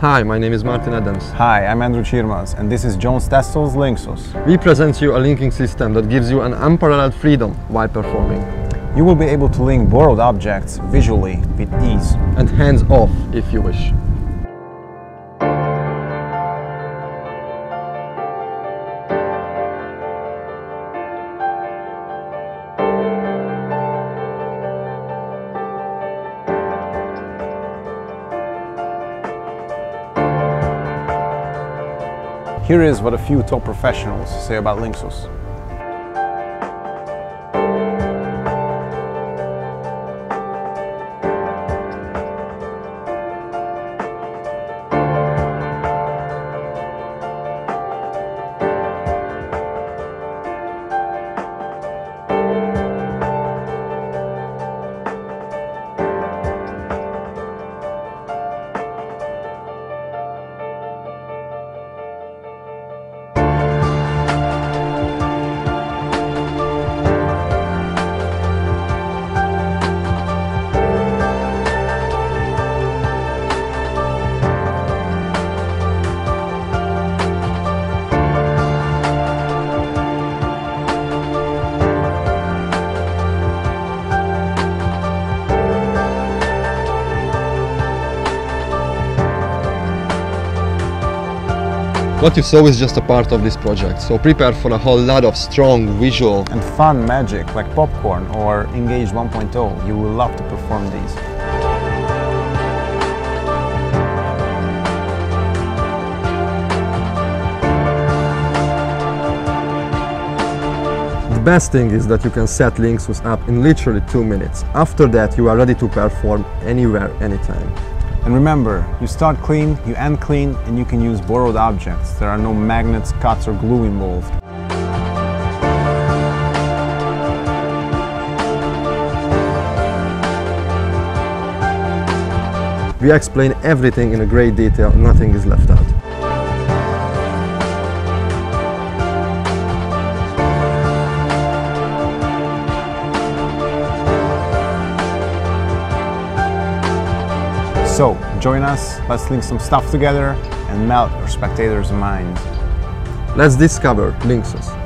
Hi, my name is Martin Adams. Hi, I'm Andrew Chirmas, and this is John Stessel's Linxus. We present you a linking system that gives you an unparalleled freedom while performing. You will be able to link borrowed objects visually with ease. And hands off if you wish. Here is what a few top professionals say about Linxus. What you saw is just a part of this project, so prepare for a whole lot of strong visual and fun magic like Popcorn or Engage 1.0. You will love to perform these. The best thing is that you can set Linxus up in literally two minutes. After that, you are ready to perform anywhere, anytime. And remember, you start clean, you end clean, and you can use borrowed objects. There are no magnets, cuts, or glue involved. We explain everything in a great detail, nothing is left out. So, join us, let's link some stuff together and melt our spectators' minds. Let's discover Linxus.